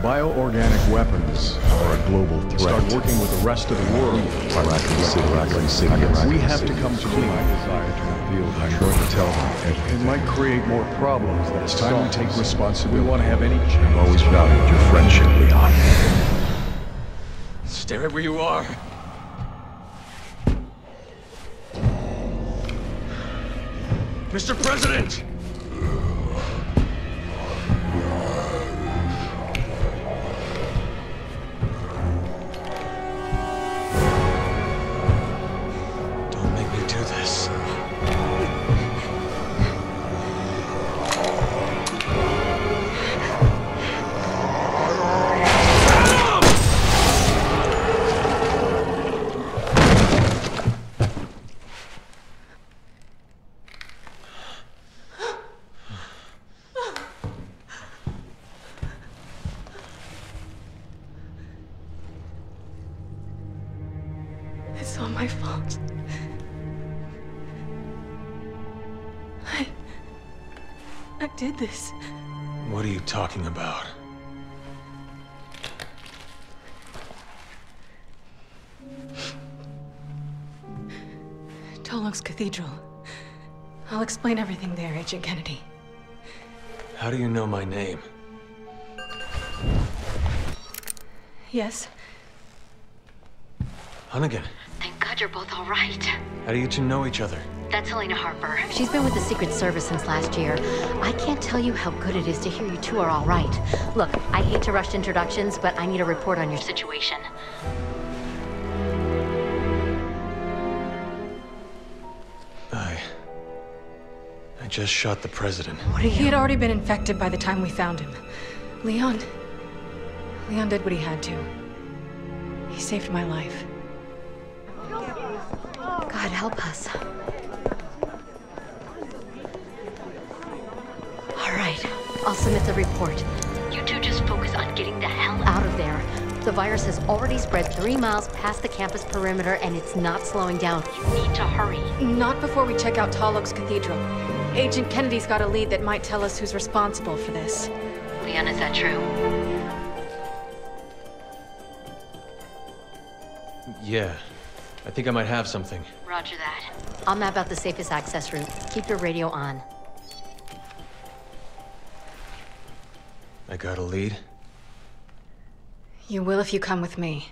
Bioorganic weapons are a global threat. Start working with the rest of the world. We have to come to my desire to reveal I'm going to tell them everything. It might create more problems than it's time we take responsibility. We want to have any chance. I've always valued your friendship, Leon. Stay right where you are. Mr. President! This. What are you talking about? Tall Oaks Cathedral. I'll explain everything there, Agent Kennedy. How do you know my name? Yes? Hunnigan, Thank God you're both all right. how do you two know each other? That's Helena Harper. She's been with the Secret Service since last year. I can't tell you how good it is to hear you two are all right. Look, I hate to rush introductions, but I need a report on your situation. I... I just shot the president. What are you? He had already been infected by the time we found him. Leon. Leon did what he had to. He saved my life. God help us. I'll submit the report. You two just focus on getting the hell out of there. The virus has already spread three miles past the campus perimeter and it's not slowing down. You need to hurry. Not before we check out Tall Oaks Cathedral. Agent Kennedy's got a lead that might tell us who's responsible for this. Leon, is that true? Yeah. I think I might have something. Roger that. I'll map out the safest access route. Keep your radio on. I got a lead? You will if you come with me.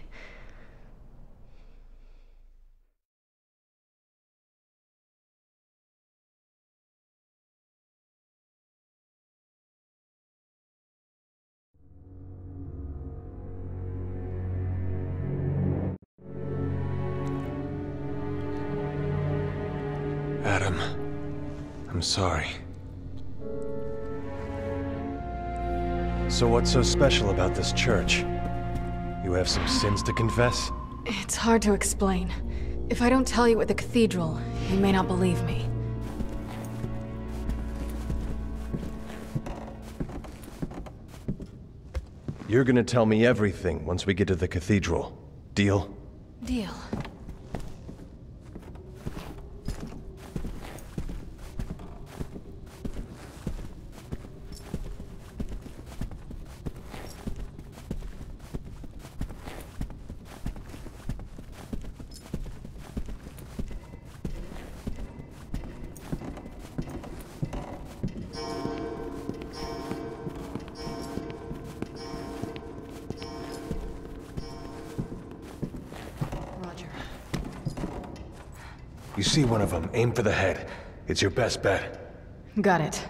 Adam. I'm sorry. So what's so special about this church? You have some sins to confess? It's hard to explain. If I don't tell you at the cathedral, you may not believe me. You're gonna tell me everything once we get to the cathedral. Deal? Deal. You see one of them, aim for the head. It's your best bet. Got it.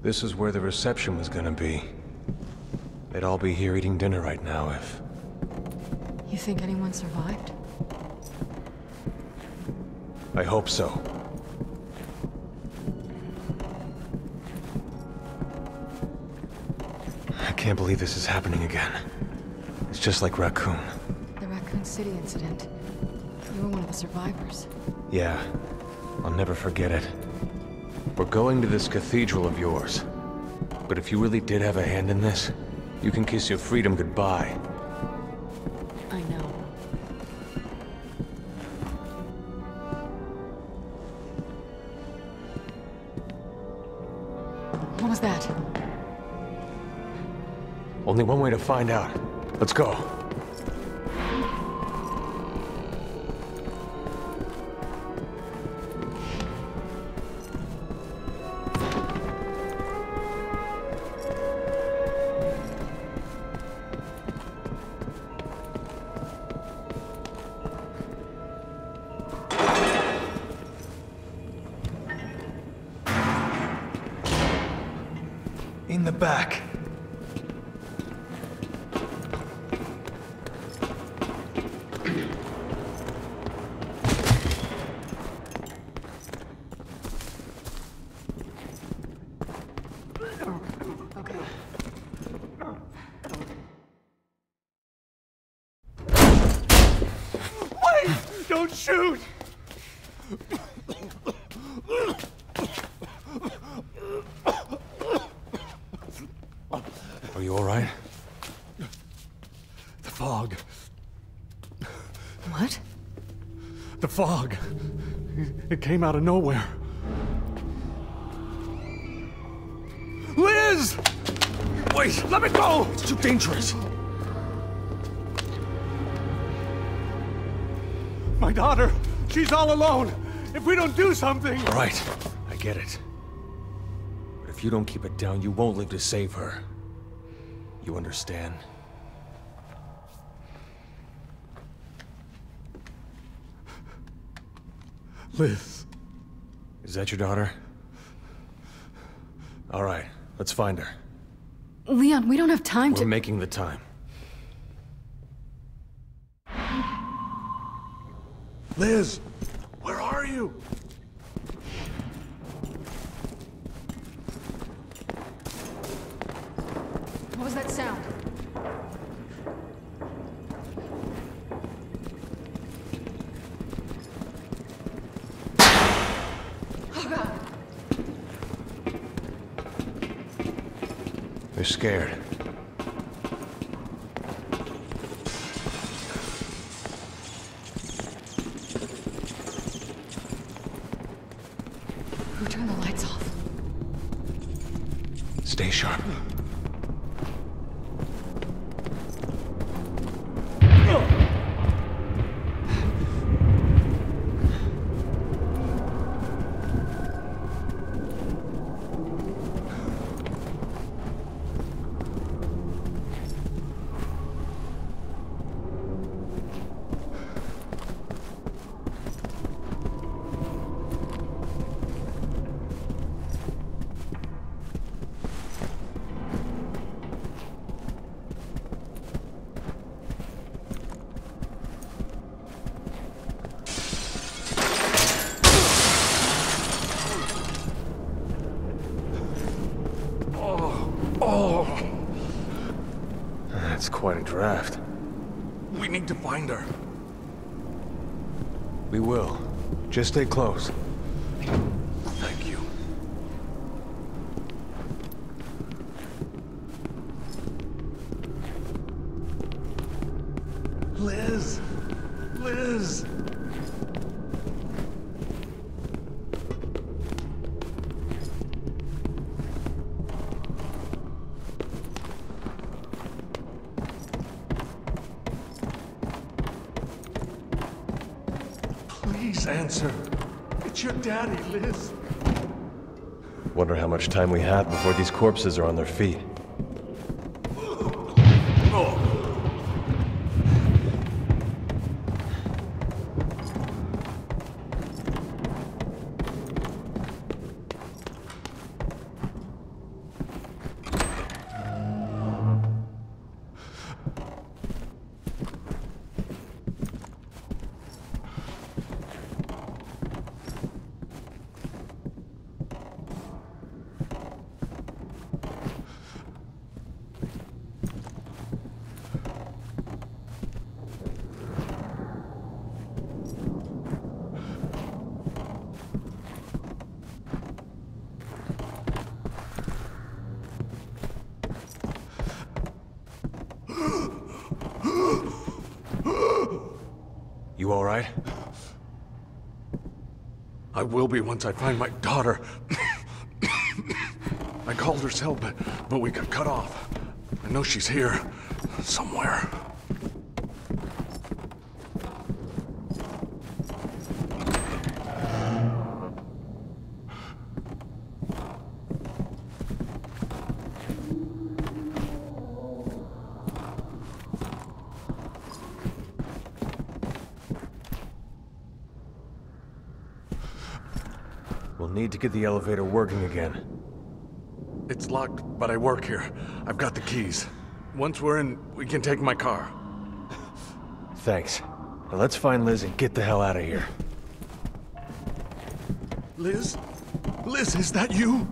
This is where the reception was gonna be. They'd all be here eating dinner right now if... You think anyone survived? I hope so. Can't believe this is happening again. It's just like Raccoon. The Raccoon City incident. You were one of the survivors. Yeah, I'll never forget it. We're going to this cathedral of yours. But if you really did have a hand in this, you can kiss your freedom goodbye. Only one way to find out. Let's go. Shoot! Are you alright? The fog. What? The fog. It came out of nowhere. Liz! Wait, let me go! It's too dangerous. My daughter, she's all alone. If we don't do something. All right, I get it. But if you don't keep it down, you won't live to save her. You understand? Liz. Is that your daughter? All right, let's find her. Leon, we don't have time to. We're making the time. Liz, where are you? What was that sound? Oh God. They're scared. Who turned the lights off? Stay sharp. That's quite a draft. We need to find her. We will. Just stay close. Thank you. Liz! Liz! Please answer. It's your daddy, Liz. Wonder how much time we have before these corpses are on their feet. Right? I will be once I find my daughter. I Calder's help, but, but we got cut off. I know she's here. Somewhere. We'll need to get the elevator working again. It's locked, but I work here. I've got the keys. Once we're in, we can take my car. Thanks. Now let's find Liz and get the hell out of here. Liz? Liz, is that you?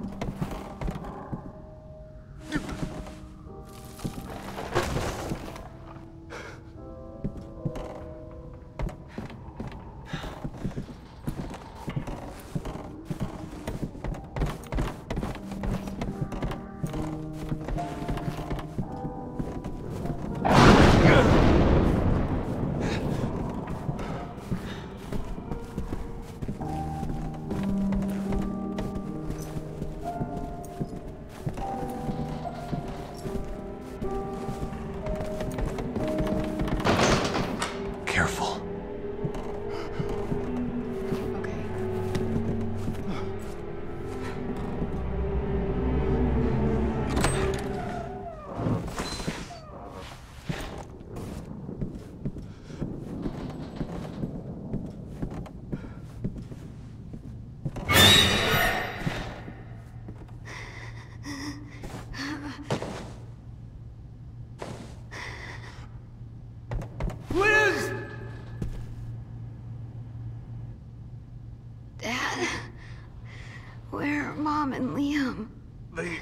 And Liam? They...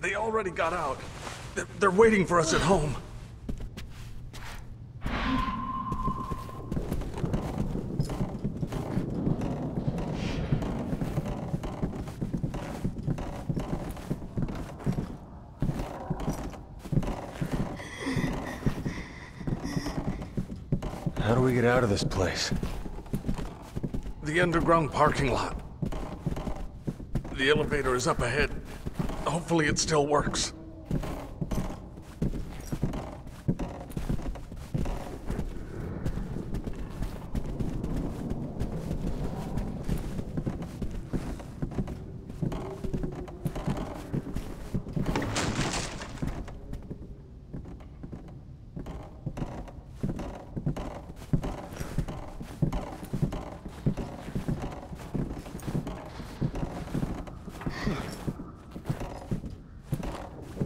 they already got out. They're, they're waiting for us at home. How do we get out of this place? The underground parking lot. The elevator is up ahead. Hopefully it still works.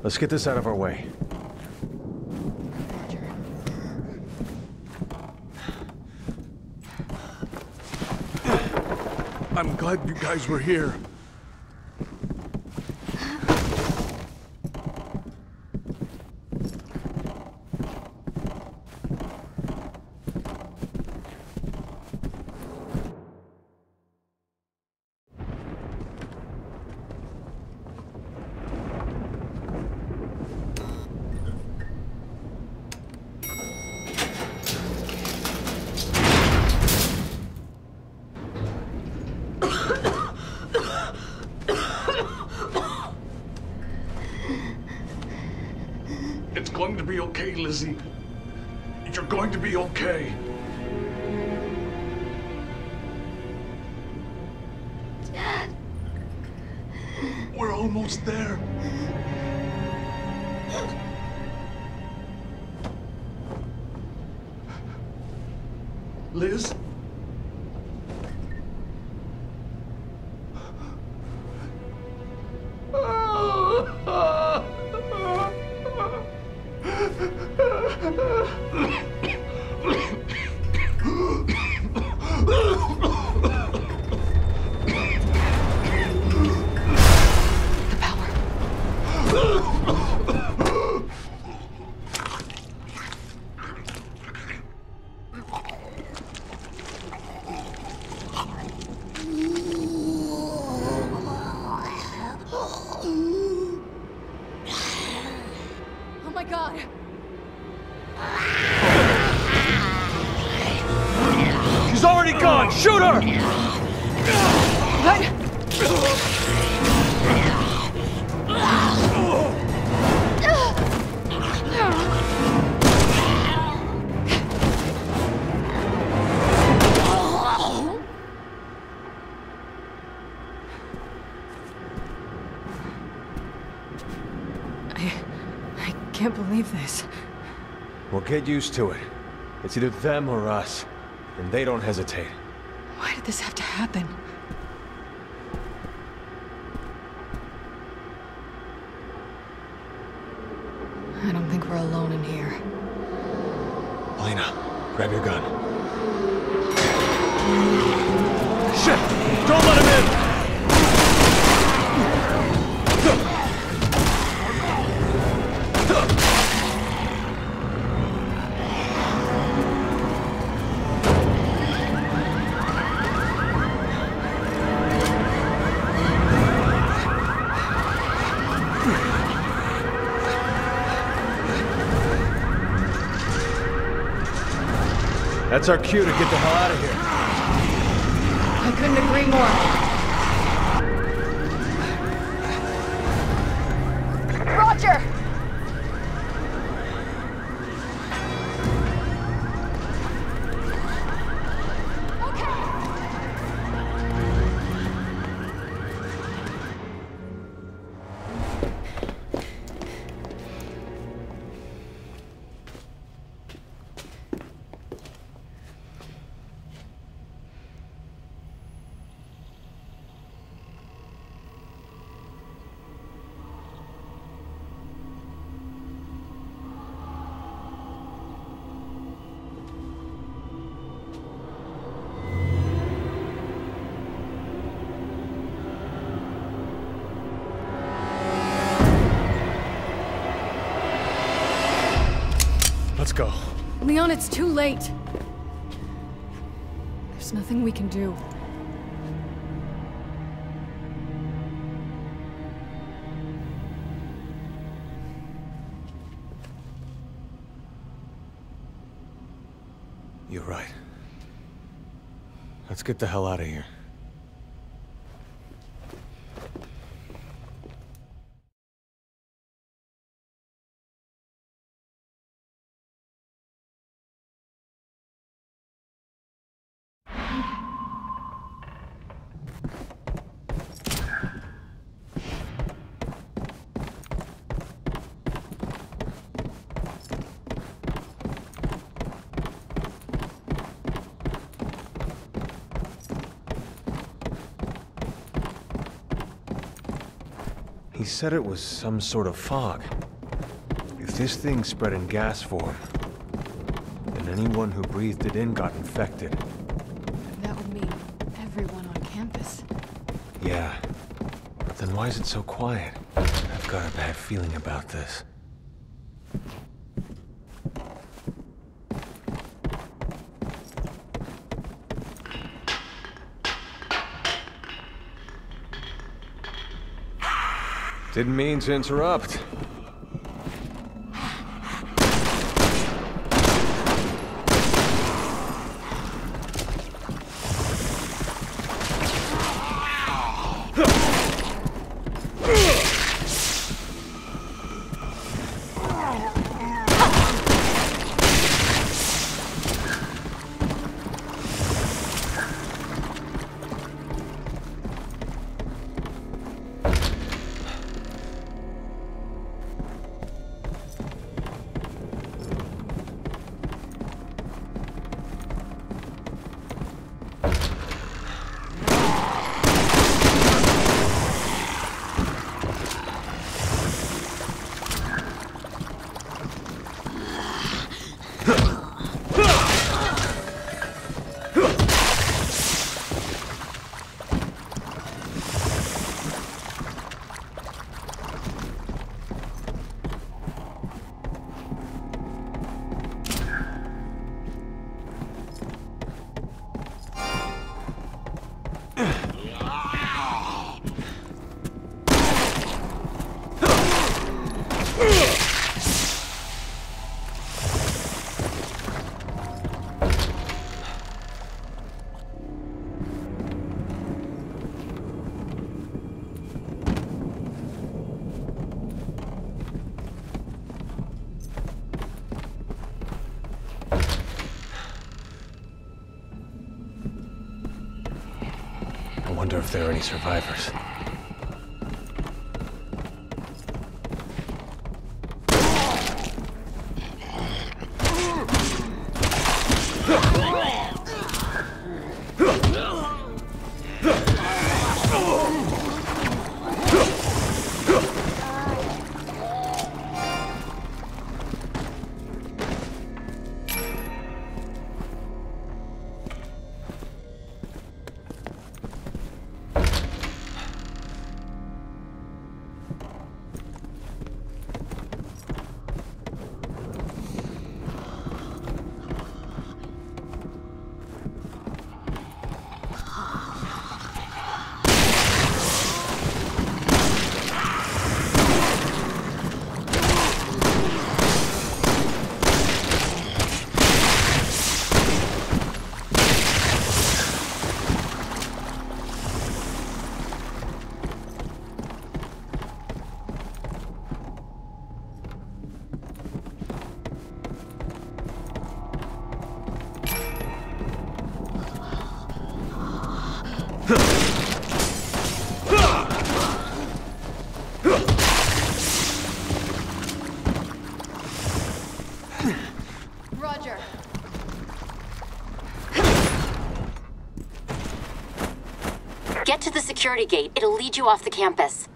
Let's get this out of our way. I'm glad you guys were here. It's to be okay, Lizzie. You're going to be okay. Dad, We're almost there. Liz? Shoot her! What? I, I can't believe this. Well, get used to it. It's either them or us, and they don't hesitate. This have to happen? That's our cue to get the hell out of here. I couldn't agree more. It's too late. There's nothing we can do. You're right. Let's get the hell out of here. Said it was some sort of fog. If this thing spread in gas form, then anyone who breathed it in got infected. That would mean everyone on campus. Yeah. But then why is it so quiet? I've got a bad feeling about this. Didn't mean to interrupt. I survivors. Get to the security gate. It'll lead you off the campus.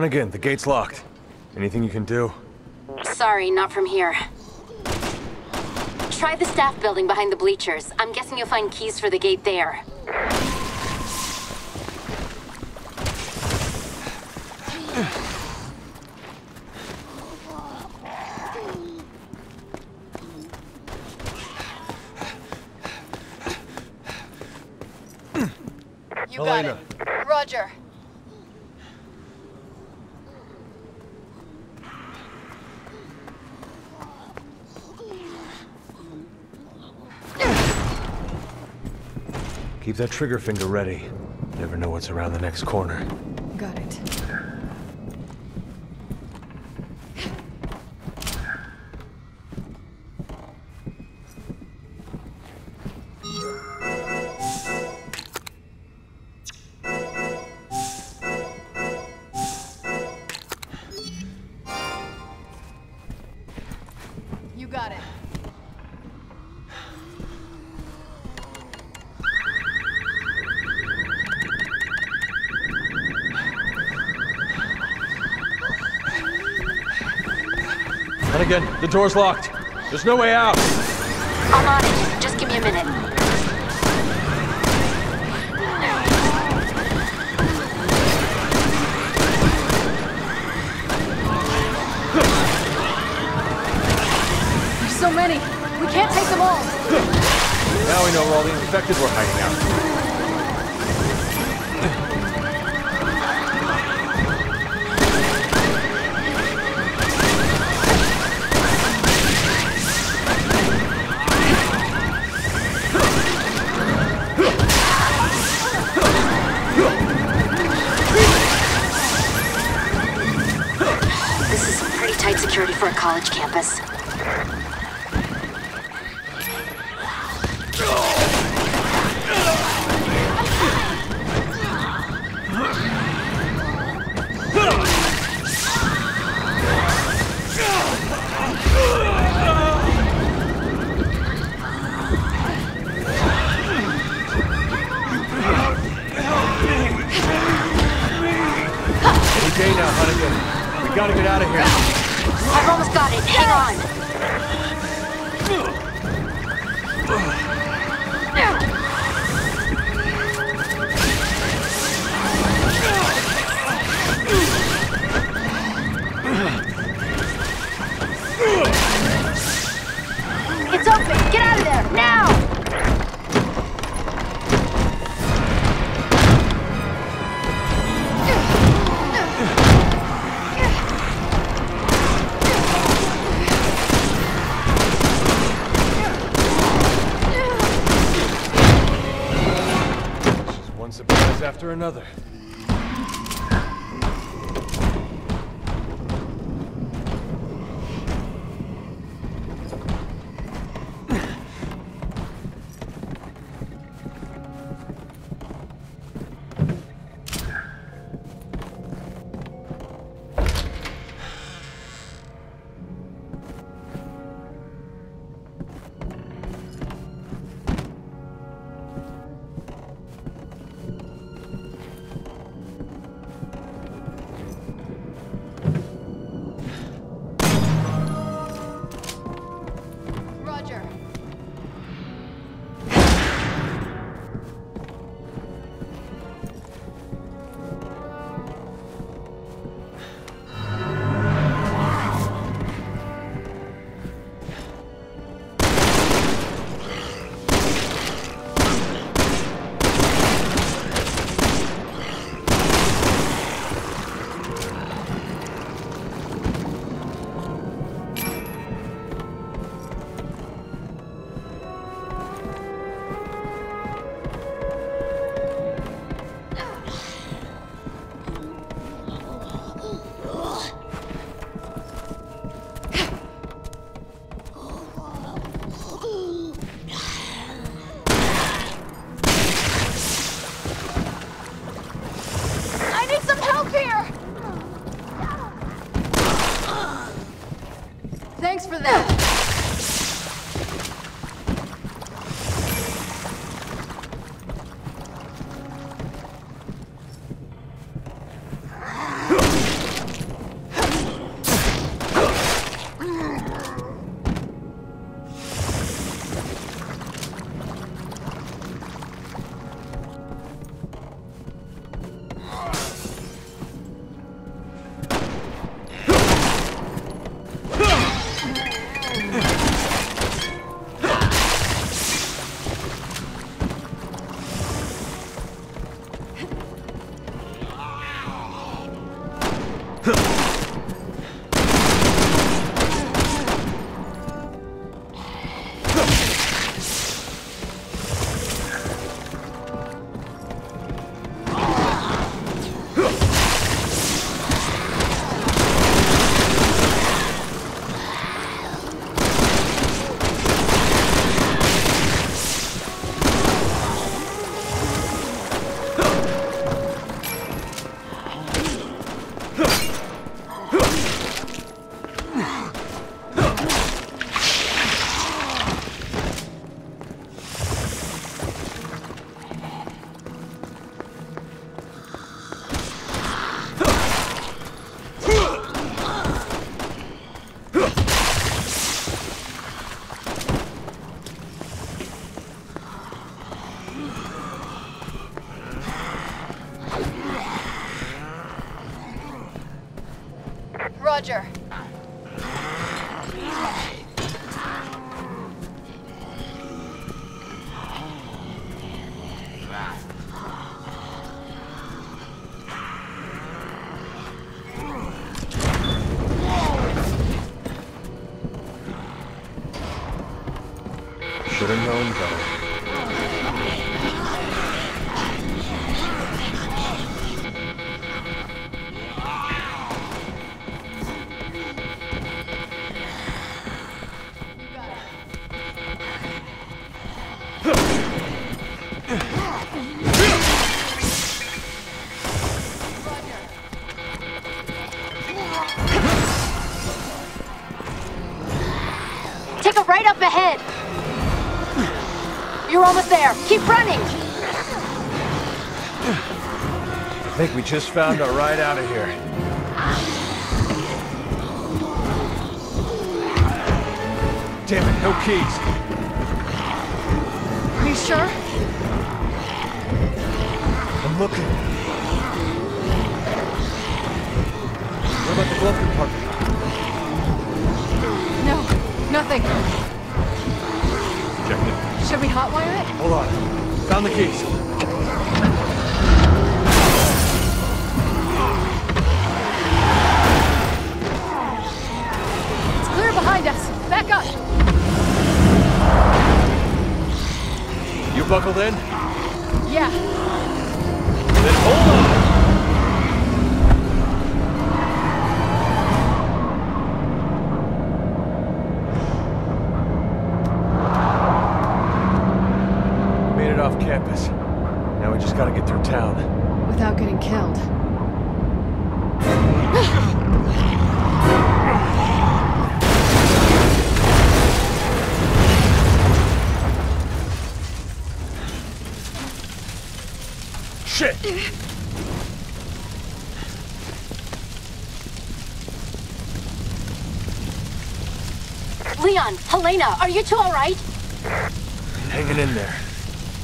Hunnigan, the gate's locked. Anything you can do? Sorry, not from here. Try the staff building behind the bleachers. I'm guessing you'll find keys for the gate there. You got it. Roger. Keep that trigger finger ready. Never know what's around the next corner. Got it. Door's locked. There's no way out. I'm on it. Just give me a minute. There's so many. We can't take them all. Now we know where all the infected were hiding out. Roger. Take a right up ahead. You're almost there. Keep running. I think we just found our ride out of here. Damn it, no keys. Are you sure? I'm looking. What about the glove compartment? No, nothing. Check it. Should we hotwire it? Hold on. Found the keys. It's clear behind us. Back up. You buckled in? Yeah. Then hold on! Off campus. Now we just gotta get through town. Without getting killed. Shit! Leon, Helena, are you two all right? Hanging in there.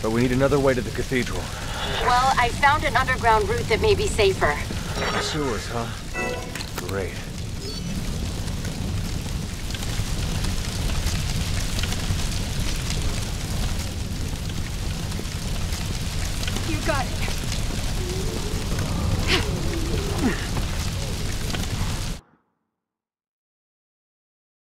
But we need another way to the cathedral. Well, I found an underground route that may be safer. Sewers, huh? Great.